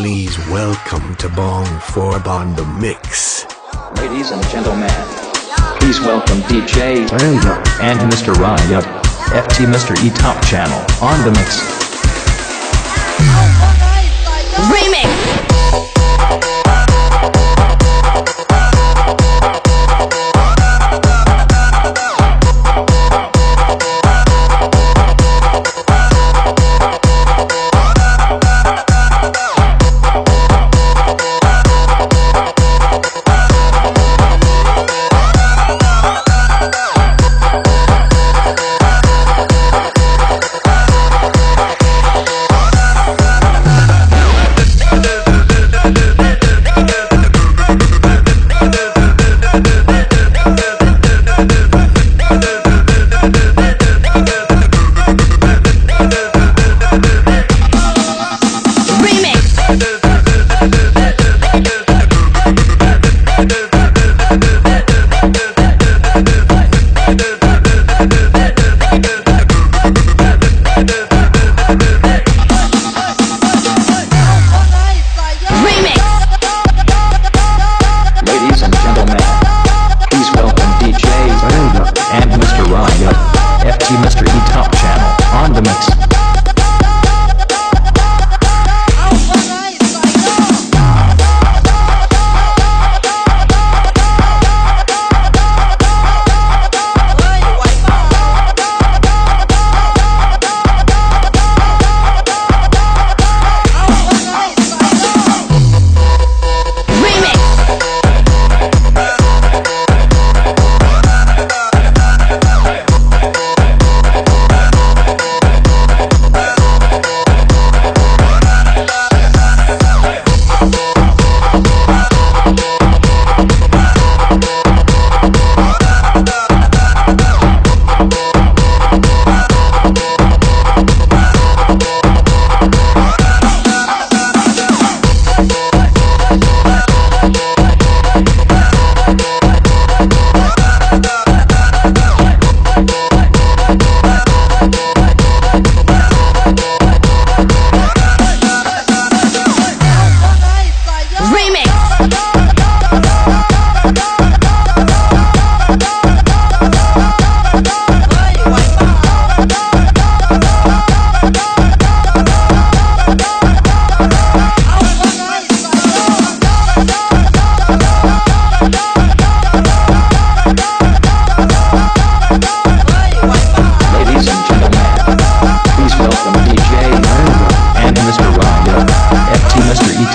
Please welcome to Bong Forb on the mix. Ladies and gentlemen, please welcome DJ and Mr. Riot, FT Mr. E Top Channel on the mix. Remix.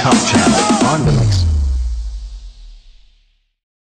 Top Channel on the.